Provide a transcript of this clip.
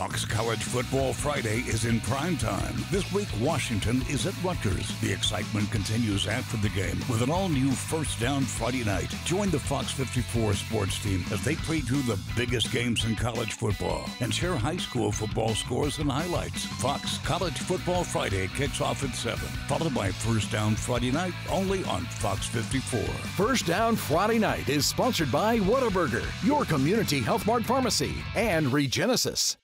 Fox College Football Friday is in prime time. This week, Washington is at Rutgers. The excitement continues after the game with an all new First Down Friday night. Join the Fox 54 sports team as they preview the biggest games in college football and share high school football scores and highlights. Fox College Football Friday kicks off at 7, followed by First Down Friday night only on Fox 54. First Down Friday night is sponsored by Whataburger, your community health mart pharmacy, and Regenesis.